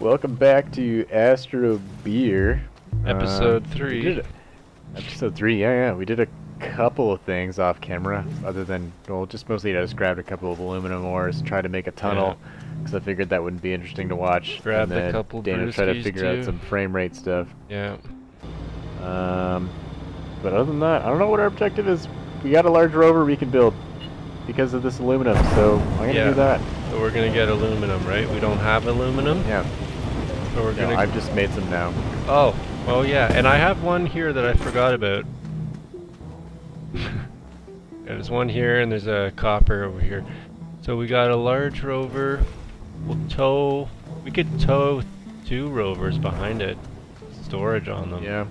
Welcome back to Astro Beer. Episode three. did a- episode three, yeah, yeah. We did a couple of things off camera, other than, well, just mostly I just grabbed a couple of aluminum ores, tried to make a tunnel, because I figured that wouldn't be interesting to watch. Grabbed a couple Dana tried to figure too. out some frame rate stuff. Yeah. Um, but other than that, I don't know what our objective is. We got a large rover we can build because of this aluminum, so I'm gonna Yeah. do that. So we're gonna get aluminum, right? We don't have aluminum, Yeah. So we're No, gonna. I've just made some now. Oh, oh yeah, and I have one here that I forgot about. there's one here, and there's a copper over here. So we got a large rover. We'll tow. We could tow two rovers behind it. Storage on them. Yeah.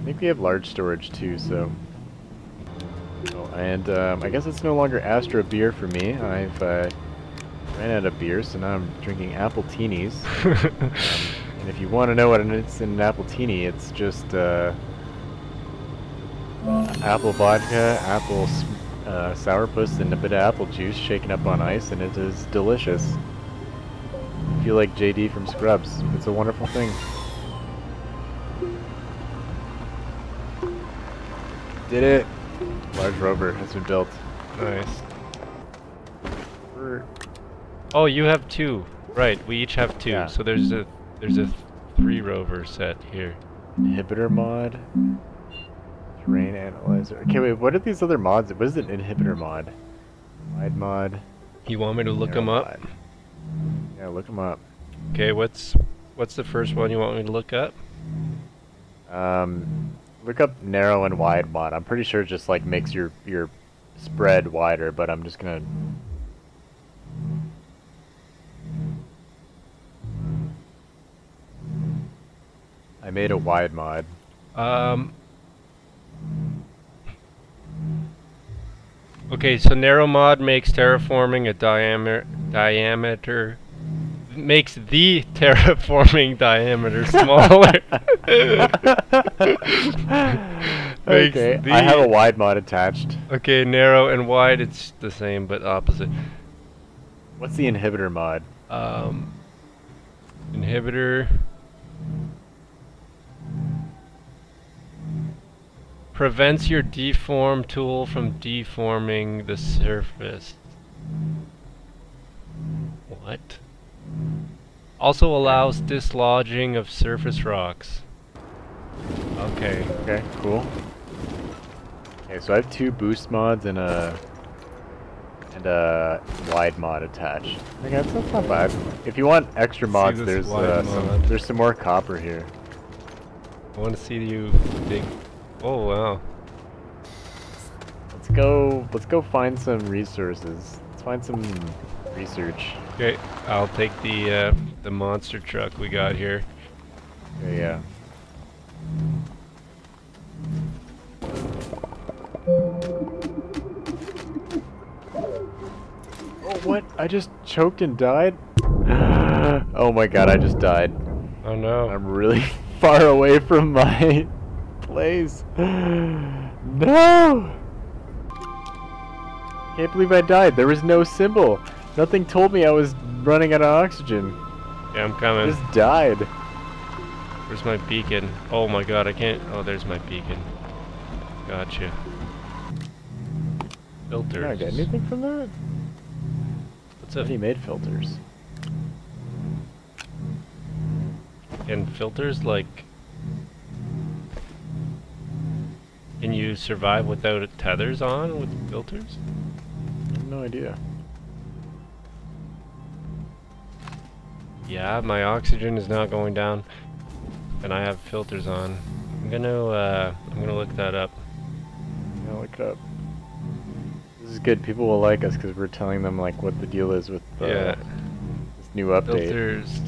I think we have large storage too, so. Oh, and um, I guess it's no longer Astra beer for me. I've uh, ran out of beer, so now I'm drinking appletinis. Um, and if you want to know what it's in an appletini, it's just uh, apple vodka, apple uh, sourpuss, and a bit of apple juice shaken up on ice, and it is delicious. I feel like JD from Scrubs. It's a wonderful thing. Did it! Large rover has been built. nice. Oh, you have two. Right, we each have two. Yeah. So there's a there's a three rover set here. Inhibitor mod. Terrain analyzer. Okay, wait, what are these other mods? What is an inhibitor mod? Wide mod. You want me to look them up? mod. Yeah, look them up. Okay, what's what's the first one you want me to look up? Um, look up narrow and wide mod. I'm pretty sure it just like makes your your spread wider, but I'm just gonna. I made a wide mod. Um. Okay, so narrow mod makes terraforming a diameter diameter makes the terraforming diameter smaller. Okay, I have a wide mod attached. okay, narrow and wide it's the same but opposite. What's the inhibitor mod? Um, inhibitor prevents your deform tool from deforming the surface. What? Also allows dislodging of surface rocks. Okay. Okay, cool. Okay, so I have two boost mods and a and a wide mod attached. Okay, that's, that's not bad. If you want extra mods, there's uh, some, there's some more copper here. I want to see you dig. Oh wow. Let's go. Let's go find some resources. Let's find some research. Okay, I'll take the uh, the monster truck we got here. Yeah, yeah. Oh, what? I just choked and died? oh my god, I just died. Oh no. I'm really far away from my place. no! Can't believe I died. There was no symbol. Nothing told me I was running out of oxygen. Yeah, I'm coming. I just died. Where's my beacon? Oh my god, I can't. Oh, there's my beacon. Gotcha. Filters. Can I get anything from that? What's up? already made filters. And filters like. Can you survive without tethers on with filters? I have no idea. Yeah, my oxygen is not going down, and I have filters on. I'm gonna uh, I'm gonna look that up. Yeah, look it up. This is good. People will like us because we're telling them like what the deal is with uh, Yeah. this new update. Filters.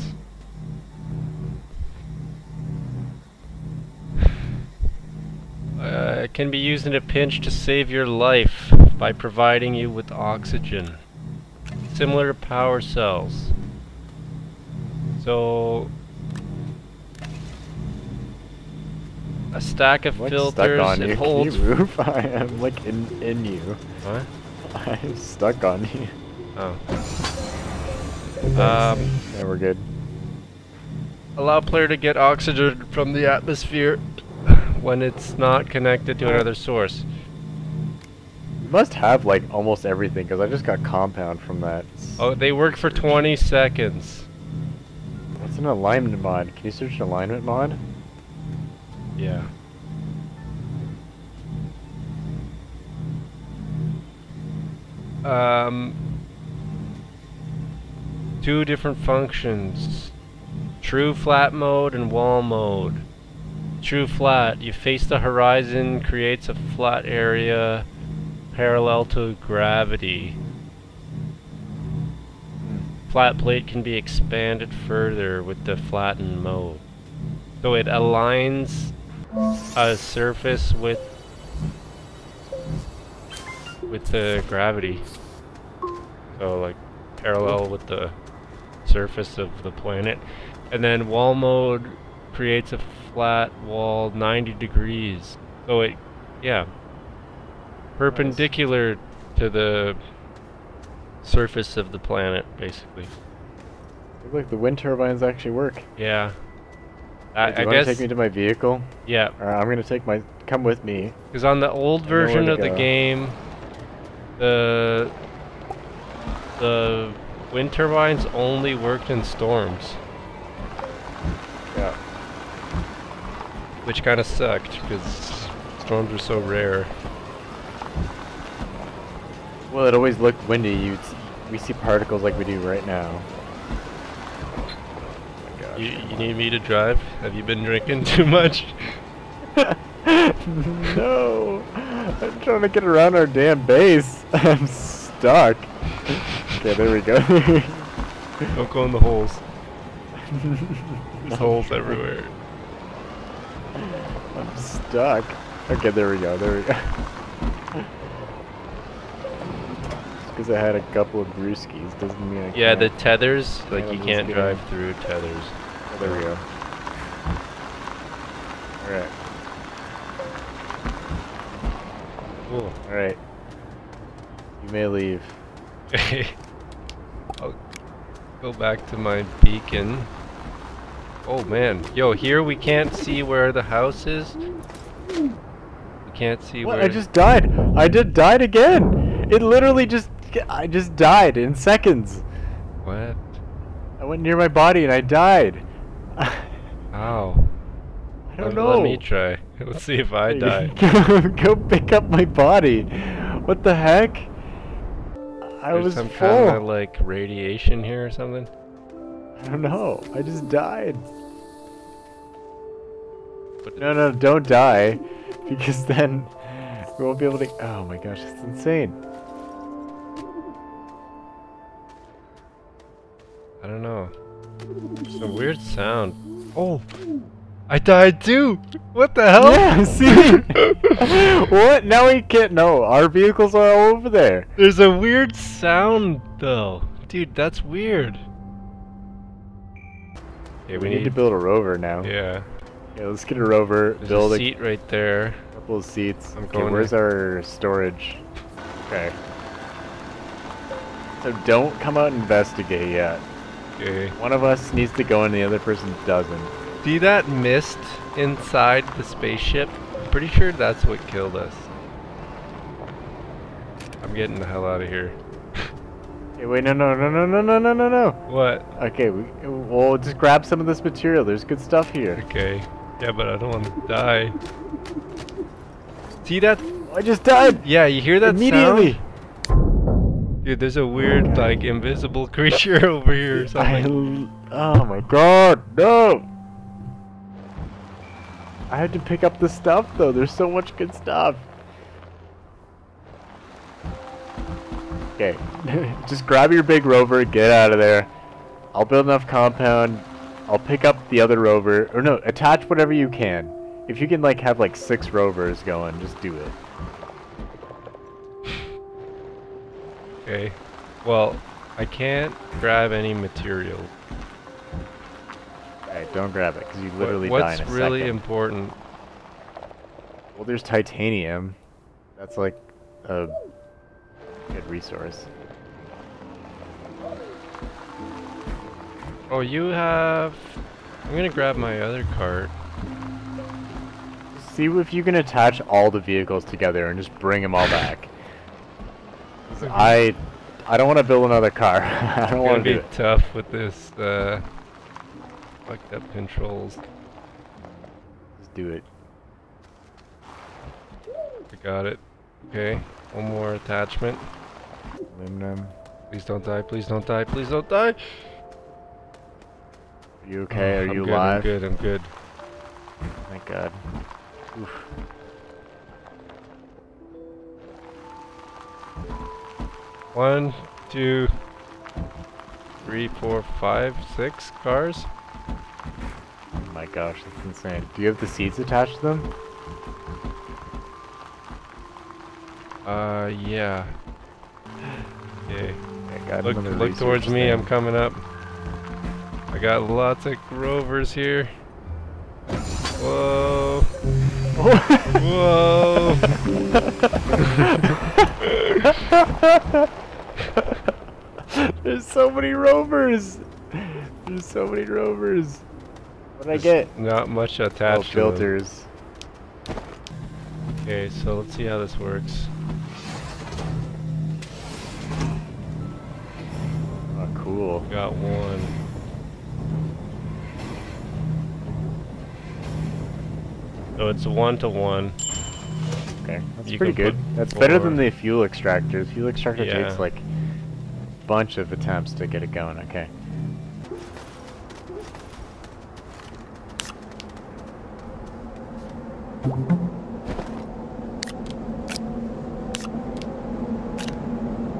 Uh, it can be used in a pinch to save your life by providing you with oxygen. Similar to power cells. So, a stack of I'm, filters stuck on it you. holds. Can you move? I am like in in you. What? I'm stuck on you. Oh. Um, yeah, we're good. allow player to get oxygen from the atmosphere when it's not connected to another source. We must have like almost everything because I just got compound from that. Oh, they work for 20 seconds. What's an alignment mod? Can you search alignment mod? Yeah. Um, two different functions. True flat mode and wall mode. True flat, you face the horizon, creates a flat area parallel to gravity. Flat plate can be expanded further with the flattened mode. So it aligns a surface with with the gravity. So like parallel with the surface of the planet. And then wall mode creates a flat wall 90 degrees. So it yeah. Perpendicular to the surface of the planet basically. Look like the wind turbines actually work. Yeah. Do I, you I want to guess take me to my vehicle? yeah, Or I'm gonna take my. Come with me. Because on the old I know where version of the game, the the wind turbines only worked in storms, Yeah. Which kind of sucked because storms were so rare. Well, it always looked windy. You, we see particles like we do right now. Oh. You, you need me to drive? Have you been drinking too much? no, I'm trying to get around our damn base. I'm stuck. Okay, there we go. Don't go in the holes. There's holes everywhere. I'm stuck. Okay, there we go. There we go. Because I had a couple of brewskis doesn't mean I Yeah, the tethers, like you can't drive through tethers. Oh, there we go. Alright, Cool. alright. You may leave. I'll go back to my beacon. Oh man, yo, here we can't see where the house is. We can't see What? where. I just died. I just died again. It literally just. I just died in seconds. What? I went near my body and I died. Ow. I don't let, know. Let me try. Let's see if I die. go, go pick up my body. What the heck? I There's was some full. kind of like radiation here or something. I don't know. I just died. No, no, don't die, because then we won't be able to. Oh my gosh, it's insane. I don't know. It's a weird sound. Oh, I died too. What the hell? Yeah, see? what? Now we can't. No, our vehicles are all over there. There's a weird sound though, dude. That's weird. Okay, We, need, to build a rover now. Yeah, Yeah, let's get a rover. there's build a a seat right there. couple of seats. I'm okay, going where's to- our storage? Okay. So don't come out and investigate yet. Okay. One of us needs to go and the other person doesn't. See that mist inside the spaceship? I'm pretty sure that's what killed us. I'm getting the hell out of here. Okay, wait, no, no, no, no, no, no, no, no, no. What? Okay, we, we'll just grab some of this material. There's good stuff here. Okay. Yeah, but I don't want to die. See that? I just died Yeah, you hear that immediately. sound? Dude, there's a weird, like, invisible creature over here or something. l- oh my god, no! I had to pick up the stuff though. There's so much good stuff. Okay, just grab your big rover, get out of there. I'll build enough compound. I'll pick up the other rover, or no, attach whatever you can. If you can like have like six rovers going, just do it. Okay. Well, I can't grab any material. Alright, don't grab it because you What- literally die What's in a really second. important? Well, there's titanium. That's like a good resource. Oh, you have... I'm gonna grab my other cart. See if you can attach all the vehicles together and just bring them all back. I, I don't want to build another car. I don't want to do be it. tough with this, uh... Fucked up controls. Just do it. I got it. Okay, one more attachment. Aluminum. Please don't die, please don't die, please don't die! Are you okay? Oh, Are I'm you good, alive? I'm good, I'm good. Thank God. Oof. One, two, three, four, five, six cars? Oh my gosh, that's insane. Do you have the seats attached to them? Uh, yeah. Okay. Okay, got Look, look towards me, thing. I'm coming up. I got lots of rovers here. Whoa. Whoa. There's so many rovers. There's so many rovers. What did I get? Not much Oh, attached to filters. Okay, so let's see how this works. Got one. So it's one to one. Okay, that's You pretty good. That's better than the fuel extractor. The fuel extractor Yeah. takes like a bunch of attempts to get it going. Okay.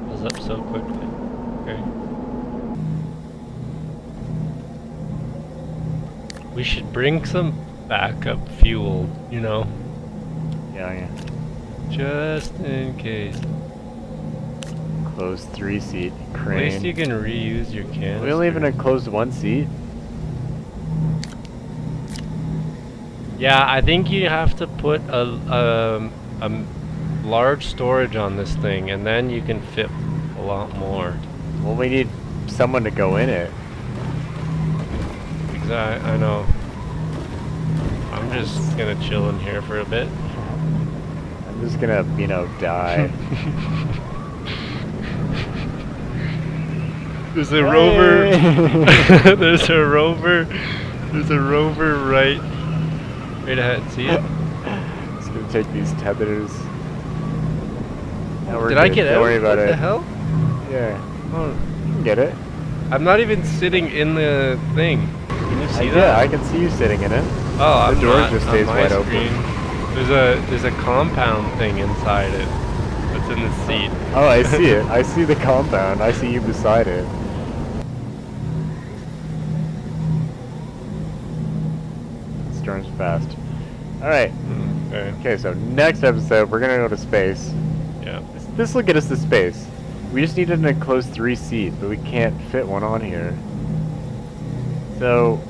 Fills up so quickly. Okay. We should bring some backup fuel, you know, Yeah, yeah. just in case. Closed three seat crane. At least you can reuse your canister. We only even enclosed one seat. Yeah, I think you have to put a, um, a m- large storage on this thing, and then you can fit a lot more. Well, we need someone to go in it. Exactly, I know. I'm just gonna chill in here for a bit. I'm just gonna, you know, die. There's a rover. There's a rover. There's a rover right, right ahead. See it? it's gonna take these tethers. Did I get Don't out? worry about what it. the hell? Yeah, Oh, you can get it. I'm not even sitting in the thing. Can you see Uh, that? Yeah, I can see you sitting in it. Oh, The I'm door not just stays wide open. There's a there's a compound thing inside it. That's in the seat. Oh, I see it. I see the compound. I see you beside it. Storm's fast. Alright, Okay. okay, so next episode, we're gonna go to space. Yeah. This will get us to space. We just need an enclosed three seat, but we can't fit one on here. So,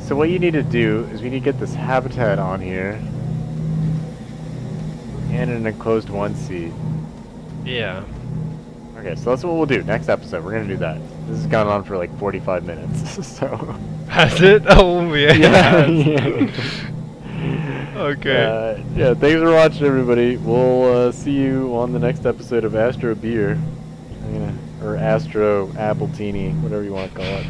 so what you need to do is we need to get this habitat on here. And an enclosed one seat. Yeah. Okay, so that's what we'll do. Next episode, we're gonna do that. This has gone on for like 45 minutes, so. Has it? Oh yeah. yeah. yeah. Okay. Uh, yeah, thanks for watching, everybody. We'll uh, see you on the next episode of Astro Beer. Gonna- Or Astro Appletini, whatever you want to call it.